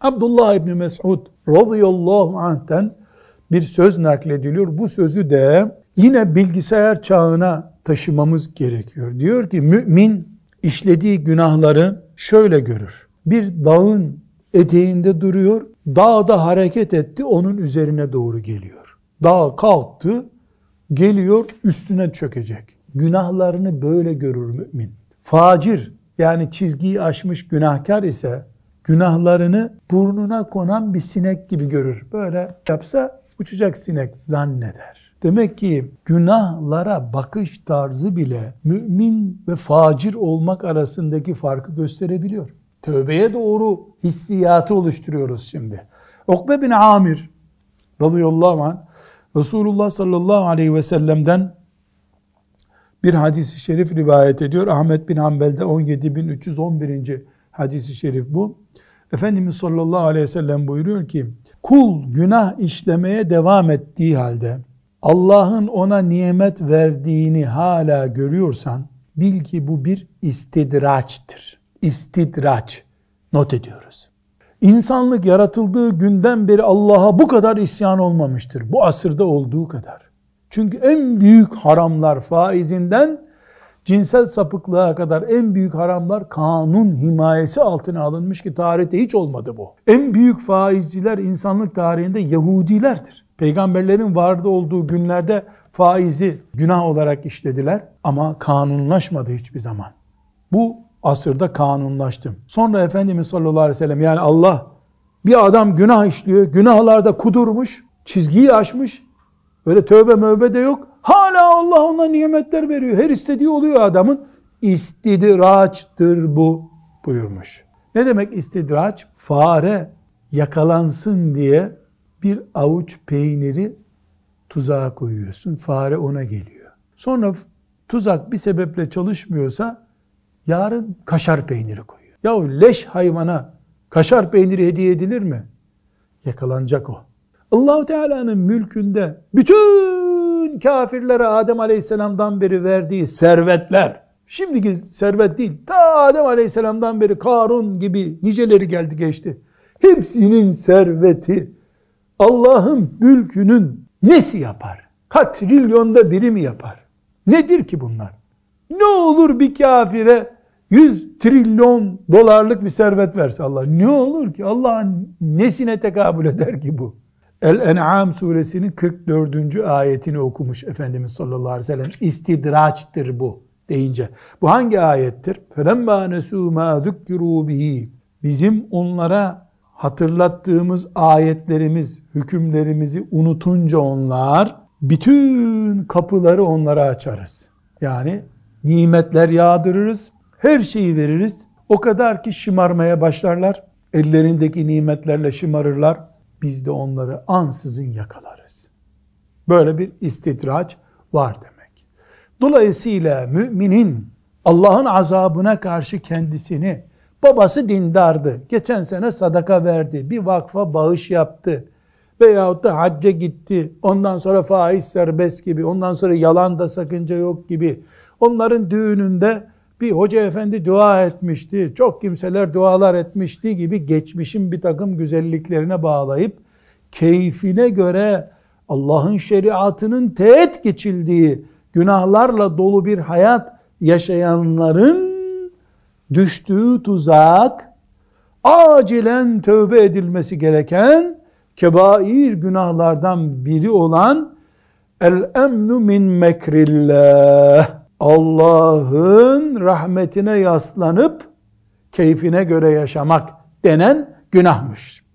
Abdullah İbni Mesud radıyallahu anh'ten bir söz naklediliyor. Bu sözü de yine bilgisayar çağına taşımamız gerekiyor. Diyor ki mümin işlediği günahları şöyle görür. Bir dağın eteğinde duruyor. Dağda hareket etti, onun üzerine doğru geliyor. Dağ kalktı, geliyor, üstüne çökecek. Günahlarını böyle görür mümin. Facir, yani çizgiyi aşmış günahkar ise günahlarını burnuna konan bir sinek gibi görür. Böyle yapsa uçacak sinek zanneder. Demek ki günahlara bakış tarzı bile mümin ve facir olmak arasındaki farkı gösterebiliyor. Tövbeye doğru hissiyatı oluşturuyoruz şimdi. Ukbe bin Amir radıyallahu anh Resulullah sallallahu aleyhi ve sellem'den bir hadisi şerif rivayet ediyor. Ahmet bin Hanbel'de 17.311. hadisi şerif bu. Efendimiz sallallahu aleyhi ve sellem buyuruyor ki kul günah işlemeye devam ettiği halde Allah'ın ona nimet verdiğini hala görüyorsan bil ki bu bir istidraçtır. İstidraç not ediyoruz. İnsanlık yaratıldığı günden beri Allah'a bu kadar isyan olmamıştır. Bu asırda olduğu kadar. Çünkü en büyük haramlar faizinden cinsel sapıklığa kadar en büyük haramlar kanun himayesi altına alınmış ki tarihte hiç olmadı bu. En büyük faizciler insanlık tarihinde Yahudilerdir. Peygamberlerin vardı olduğu günlerde faizi günah olarak işlediler ama kanunlaşmadı hiçbir zaman. Bu asırda kanunlaştı. Sonra Efendimiz sallallahu aleyhi ve sellem yani Allah bir adam günah işliyor, günahlarda kudurmuş, çizgiyi aşmış. Öyle tövbe mövbe de yok. Hala Allah ona nimetler veriyor. Her istediği oluyor adamın. İstidraçtır bu buyurmuş. Ne demek istidraç? Fare yakalansın diye bir avuç peyniri tuzağa koyuyorsun. Fare ona geliyor. Sonra tuzak bir sebeple çalışmıyorsa yarın kaşar peyniri koyuyor. Ya leş hayvana kaşar peyniri hediye edilir mi? Yakalanacak o. Allahu Teala'nın mülkünde bütün kafirlere Adem Aleyhisselam'dan beri verdiği servetler, şimdiki servet değil, ta Adem Aleyhisselam'dan beri Karun gibi niceleri geldi geçti. Hepsinin serveti Allah'ın mülkünün nesi yapar? Katrilyonda biri mi yapar? Nedir ki bunlar? Ne olur bir kafire 100 trilyon dolarlık bir servet verse Allah. Ne olur ki? Allah'ın nesine tekabül eder ki bu? El-En'am suresinin 44. ayetini okumuş Efendimiz sallallahu aleyhi ve sellem. İstidraçtır bu deyince. Bu hangi ayettir? فَلَمَّا نَسُوا مَا ذُكِّرُوا بِهِ Bizim onlara hatırlattığımız ayetlerimiz, hükümlerimizi unutunca onlar, bütün kapıları onlara açarız. Yani nimetler yağdırırız, her şeyi veririz. O kadar ki şımarmaya başlarlar. Ellerindeki nimetlerle şımarırlar. biz de onları ansızın yakalarız. Böyle bir istidraç var demek. Dolayısıyla müminin Allah'ın azabına karşı kendisini babası dindardı. Geçen sene sadaka verdi. Bir vakfa bağış yaptı. Veyahut da hacca gitti. Ondan sonra faiz serbest gibi. Ondan sonra yalan da sakınca yok gibi. Onların düğününde bir hoca efendi dua etmişti, çok kimseler dualar etmişti gibi geçmişin bir takım güzelliklerine bağlayıp keyfine göre Allah'ın şeriatının teğet geçildiği günahlarla dolu bir hayat yaşayanların düştüğü tuzak acilen tövbe edilmesi gereken kebair günahlardan biri olan el emnu min mekrillah Allah'ın rahmetine yaslanıp keyfine göre yaşamak denen günahmış.